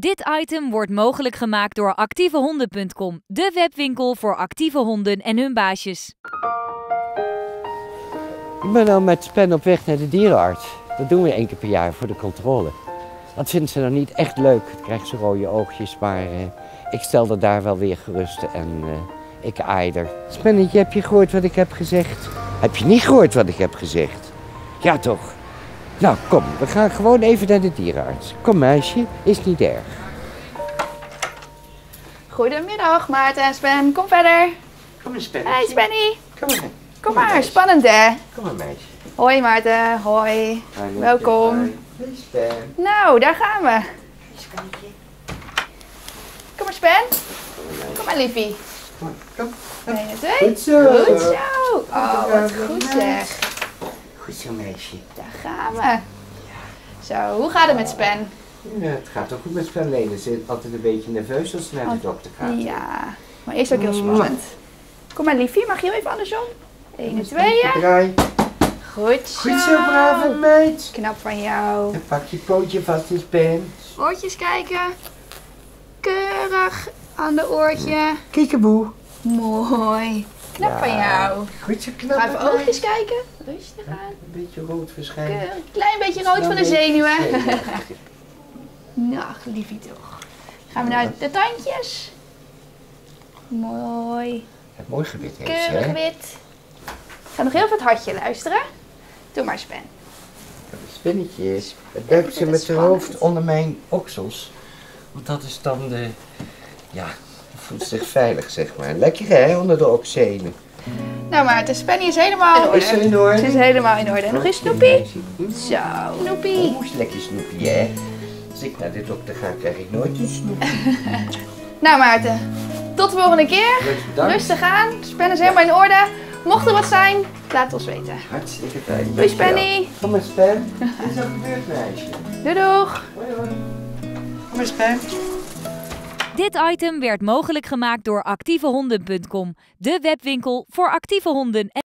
Dit item wordt mogelijk gemaakt door actievehonden.com, de webwinkel voor actieve honden en hun baasjes. Ik ben nou met Spen op weg naar de dierenarts. Dat doen we één keer per jaar voor de controle. Dat vindt ze dan niet echt leuk. Dan krijgt ze rode oogjes, maar eh, ik stel er daar wel weer gerust en eh, ik aai er. Spennetje, heb je gehoord wat ik heb gezegd? Heb je niet gehoord wat ik heb gezegd? Ja toch? Nou, kom, we gaan gewoon even naar de dierenarts. Kom meisje, is niet erg. Goedemiddag Maarten en Sven, kom verder. Kom eens, Spen. Hey Spenny, Kom maar. kom maar, spannend hè? Kom maar, meisje. Hoi Maarten, hoi. Welkom. Hey, Spen. Nou, daar gaan we. Kom maar Spen. Kom maar liefie. Kom maar, kom. 1 en 2. Goed zo. Goed zo. Oh, wat goed zeg. Goed zo, meisje. Daar gaan we. Zo, hoe gaat het met Spen? Ja, het gaat toch goed met Spen Lenen. Ze is altijd een beetje nerveus als ze naar de dokter gaat. Ja, maar eerst ook heel spannend. Kom maar liefie, mag je heel even andersom? 1 en 2. Draai. Goed zo. Goed zo, brave meid. Knap van jou. En pak je pootje vast in Spen. Oortjes kijken. Keurig aan de oortje. Kiekeboe. Mooi. Knap Ja. van jou. Goed zo knap. Ga even oogjes kijken. Rustig aan. Een beetje rood verschijnen. Klein beetje rood van de zenuwen. Nou, liefie toch. Gaan we naar de tandjes. Mooi. Het mooi gebit heeft ze, Keurig hè? wit. Ik ga nog heel even het hartje luisteren. Doe maar, Spen. Dat is spinnetjes. Het duikt ze met haar spannend. hoofd onder mijn oksels. Want dat is dan de... Ja, voelt zich veilig, zeg maar. Lekker, hè, onder de okselen. Nou Maarten, Spenny is helemaal in orde. Is ze in orde? Ze is helemaal in orde. Nog eens Snoepie. Zo, Snoepie. Oeh, is lekker snoepje, hè? Als ik naar de dokter ga, krijg ik nooit een snoepje. Nou Maarten, tot de volgende keer. Bedankt. Rustig aan. Spen is helemaal in orde. Mocht er wat zijn, laat het ons weten. Hartstikke fijn. Doei. Spenny. Kom maar, Spen. Wat is er gebeurd, meisje? Doei doeg. Hoi, hoi. Kom maar, Spen. Dit item werd mogelijk gemaakt door actievehonden.com, de webwinkel voor actieve honden en